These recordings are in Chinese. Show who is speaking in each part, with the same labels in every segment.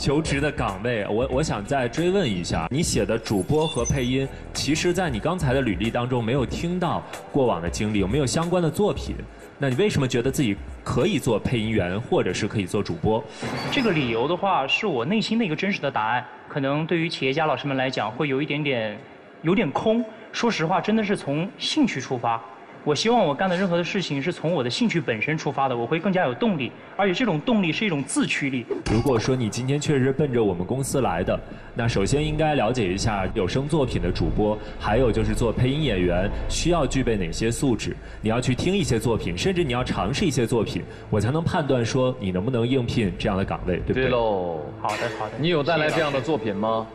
Speaker 1: 求职的岗位，我我想再追问一下，你写的主播和配音，其实，在你刚才的履历当中没有听到过往的经历，有没有相关的作品？那你为什么觉得自己可以做配音员，或者是可以做主播？
Speaker 2: 这个理由的话，是我内心的一个真实的答案。可能对于企业家老师们来讲，会有一点点，有点空。说实话，真的是从兴趣出发。我希望我干的任何的事情是从我的兴趣本身出发的，我会更加有动力，而且这种动力是一种自驱力。
Speaker 1: 如果说你今天确实奔着我们公司来的，那首先应该了解一下有声作品的主播，还有就是做配音演员需要具备哪些素质。你要去听一些作品，甚至你要尝试一些作品，我才能判断说你能不能应聘这样的岗位，对不对？
Speaker 3: 对喽。
Speaker 2: 好的，好的。
Speaker 3: 你有带来这样的作品吗？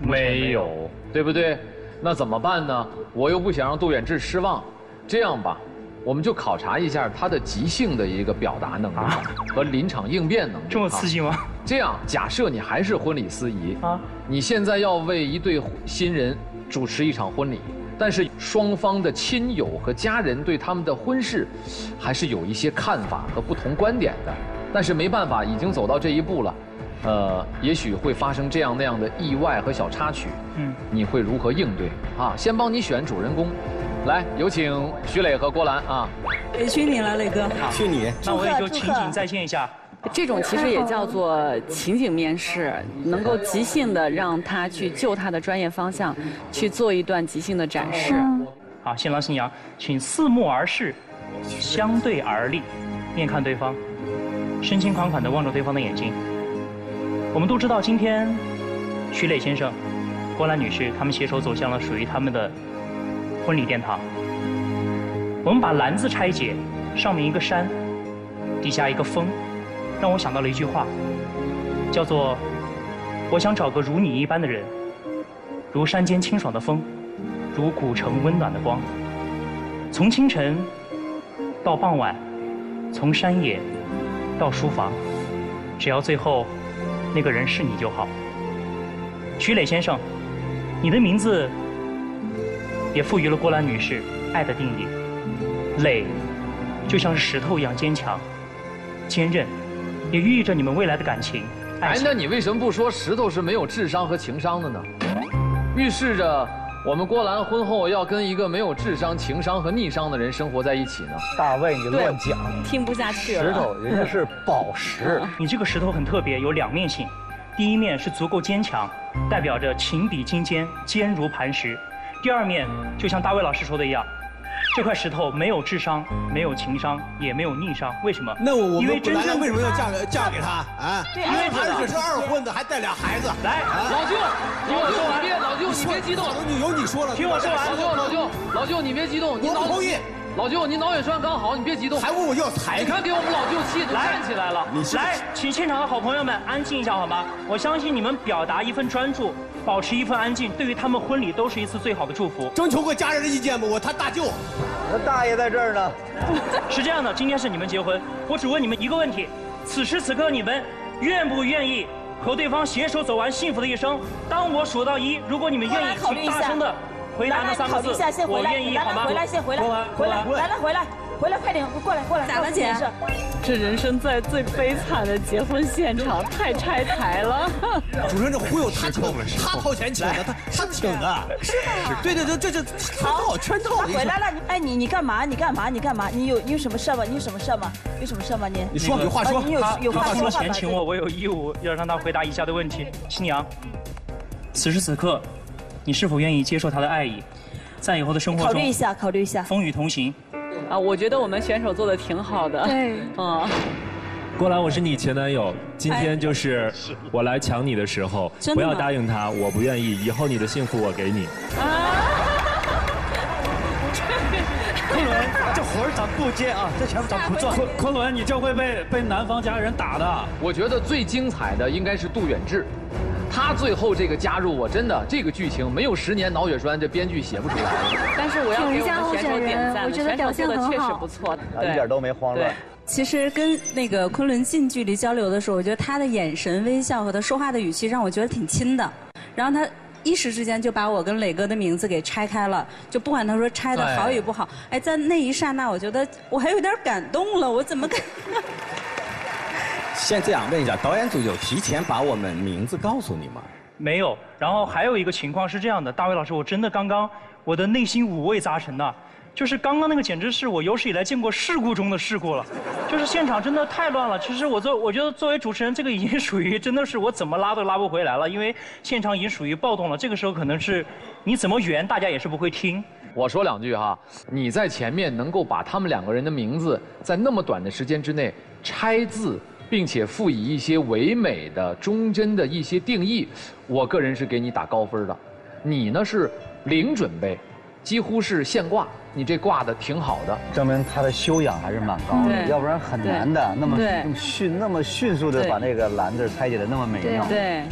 Speaker 3: 没有，对不对？那怎么办呢？我又不想让杜远志失望。这样吧，我们就考察一下他的即兴的一个表达能力和临场应变能力。
Speaker 2: 这么刺激吗？
Speaker 3: 这样，假设你还是婚礼司仪啊，你现在要为一对新人主持一场婚礼，但是双方的亲友和家人对他们的婚事，还是有一些看法和不同观点的。但是没办法，已经走到这一步了，呃，也许会发生这样那样的意外和小插曲。嗯，你会如何应对？啊，先帮你选主人公。来，有请徐磊和郭兰啊！
Speaker 4: 委屈你了，磊哥。
Speaker 5: 好去你。
Speaker 2: 那我也就情景再现一下。
Speaker 4: 这种其实也叫做情景面试，能够即兴的让他去就他的专业方向去做一段即兴的展示。
Speaker 2: 好，新郎新娘，请四目而视，相对而立，面看对方，深情款款的望着对方的眼睛。我们都知道，今天徐磊先生、郭兰女士他们携手走向了属于他们的。婚礼殿堂，我们把“篮”字拆解，上面一个山，底下一个风，让我想到了一句话，叫做“我想找个如你一般的人，如山间清爽的风，如古城温暖的光。从清晨到傍晚，从山野到书房，只要最后那个人是你就好。”徐磊先生，你的名字。也赋予了郭兰女士爱的定义，磊，就像是石头一样坚强、坚韧，也寓意着你们未来的感情。
Speaker 3: 哎，那你为什么不说石头是没有智商和情商的呢？预示着我们郭兰婚后要跟一个没有智商、情商和逆商的人生活在一起呢？
Speaker 5: 大卫，你乱讲，
Speaker 4: 听不下去了。
Speaker 5: 石头，人家是宝石。
Speaker 2: 你这个石头很特别，有两面性，第一面是足够坚强，代表着情比金坚，坚如磐石。第二面就像大卫老师说的一样，这块石头没有智商，没有情商，也没有逆商。为什么？
Speaker 5: 那我因为真正为什么要嫁给嫁给他啊？因为他只是二婚的，还带俩孩子。
Speaker 2: 来，
Speaker 3: 老舅，听我说完。别，老舅，你别激动。
Speaker 5: 有你说了。
Speaker 2: 听我说完。
Speaker 3: 老舅，老舅，老舅，你别激动。
Speaker 5: 你不同意。
Speaker 3: 老舅，你脑血栓刚好，你别激动。
Speaker 5: 还问我要财？
Speaker 3: 你看给我们老舅气的站起来了。
Speaker 2: 来，请现场的好朋友们安静一下好吗？我相信你们表达一份专注，保持一份安静，对于他们婚礼都是一次最好的祝福。
Speaker 5: 征求过家人的意见吗？我他大舅，
Speaker 6: 他大爷在这儿呢。
Speaker 2: 是这样的，今天是你们结婚，我只问你们一个问题：此时此刻你们愿不愿意和对方携手走完幸福的一生？当我数到一，如果你们愿意，请大声的。回答那三个字，我愿意，好吗？
Speaker 7: 回来，先回来，回来，来来，回来，回来，快点，过来，过来。
Speaker 4: 咋了，姐？这人生在最悲惨的结婚现场，太拆台了。
Speaker 5: 主持人，这忽悠他请，他掏钱请的，他他请的。
Speaker 7: 是吗？
Speaker 5: 对对对，这这好圈套。
Speaker 7: 他回来了，哎，你你干嘛？你干嘛？你干嘛？你有你有什么事吗？你有什么事吗？有什么事吗？你
Speaker 5: 你说有话说。
Speaker 7: 你有有话说。
Speaker 2: 钱请我，我有义务要让他回答以下的问题。新娘，此时此刻。你是否愿意接受他的爱意，在以后的生活中
Speaker 7: 考虑一下，考虑一下，
Speaker 2: 风雨同行。
Speaker 4: 啊，我觉得我们选手做的挺好的。
Speaker 7: 对，嗯。
Speaker 1: 郭兰，我是你前男友，今天就是我来抢你的时候，不要答应他，我不愿意，以后你的幸福我给你。
Speaker 5: 昆仑，这活儿咱不接啊，这钱咱不赚。
Speaker 8: 昆昆仑，你这会被被男方家人打的。
Speaker 3: 我觉得最精彩的应该是杜远志。他最后这个加入，我真的这个剧情没有十年脑血栓，这编剧写不出来。
Speaker 4: 但是我要给我们选手点赞，
Speaker 7: 我觉得表现的
Speaker 4: 确实不错，
Speaker 6: 一点都没慌乱。
Speaker 4: 其实跟那个昆仑近距离交流的时候，我觉得他的眼神、微笑和他说话的语气让我觉得挺亲的。然后他一时之间就把我跟磊哥的名字给拆开了，就不管他说拆的好与不好，哎，在那一刹那，我觉得我还有点感动了。我怎么敢？
Speaker 5: 先这样问一下，导演组有提前把我们名字告诉你吗？
Speaker 2: 没有。然后还有一个情况是这样的，大卫老师，我真的刚刚我的内心五味杂陈呐。就是刚刚那个简直是我有史以来见过事故中的事故了，就是现场真的太乱了。其实我作我觉得作为主持人，这个已经属于真的是我怎么拉都拉不回来了，因为现场已经属于暴动了。这个时候可能是你怎么圆，大家也是不会听。
Speaker 3: 我说两句哈，你在前面能够把他们两个人的名字在那么短的时间之内拆字，并且赋予一些唯美的、忠贞的一些定义，我个人是给你打高分的。你呢是零准备，几乎是现挂。你这挂的挺好的，
Speaker 6: 证明他的修养还是蛮高的，要不然很难的。那么迅那么迅速的把那个“蓝”字拆解的那么美妙。
Speaker 4: 对。